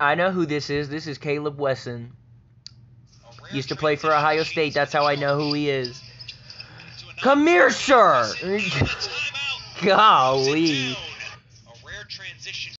I know who this is. This is Kaleb Wesson. Used to play for Ohio State. That's how I know who he is. Come here, sir. Golly.